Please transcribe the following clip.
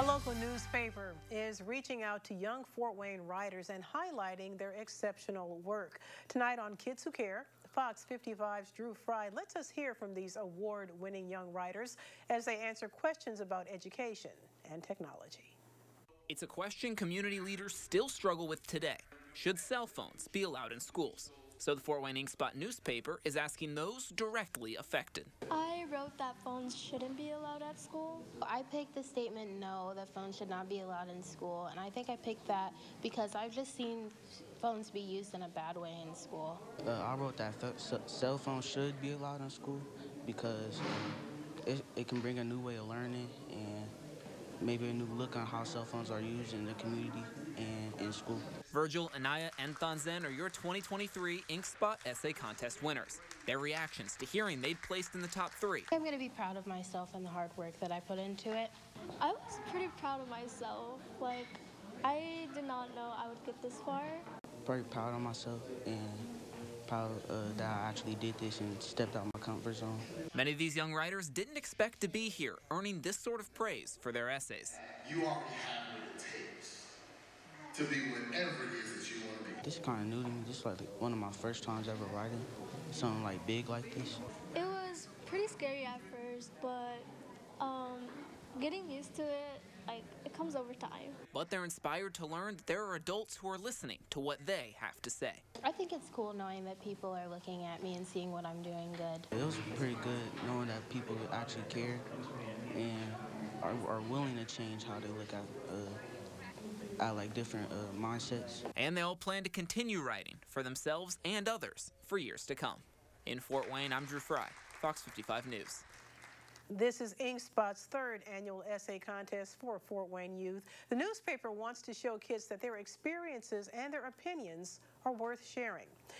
A local newspaper is reaching out to young Fort Wayne writers and highlighting their exceptional work. Tonight on Kids Who Care, Fox 55's Drew Fry lets us hear from these award-winning young writers as they answer questions about education and technology. It's a question community leaders still struggle with today. Should cell phones be allowed in schools? So the Fort Wayne Ink Spot newspaper is asking those directly affected. I wrote that phones shouldn't be allowed at school. I picked the statement no, that phones should not be allowed in school. And I think I picked that because I've just seen phones be used in a bad way in school. Uh, I wrote that cell phones should be allowed in school because it, it can bring a new way of learning and maybe a new look on how cell phones are used in the community and in school. Virgil, Aniyah, and Than Zin are your 2023 Ink Spot Essay Contest winners. Their reactions to hearing they'd placed in the top three. I'm going to be proud of myself and the hard work that I put into it. I was pretty proud of myself. Like, I did not know I would get this far. Very proud of myself and proud uh, that I actually did this and stepped out of my comfort zone. Many of these young writers didn't expect to be here, earning this sort of praise for their essays. You already have what it takes to be whatever it is that you want to be. This is kind of new to me. This is like one of my first times ever writing something like big like this. It was pretty scary at first, but um, getting used to it, like it comes over time. But they're inspired to learn that there are adults who are listening to what they have to say. I think it's cool knowing that people are looking at me and seeing what I'm doing good. It was pretty good knowing that people actually care and are, are willing to change how they look at uh, at like different uh, mindsets. And they all plan to continue writing for themselves and others for years to come. In Fort Wayne, I'm Drew Fry, Fox 55 News. This is Ink Spot's third annual essay contest for Fort Wayne youth. The newspaper wants to show kids that their experiences and their opinions are worth sharing.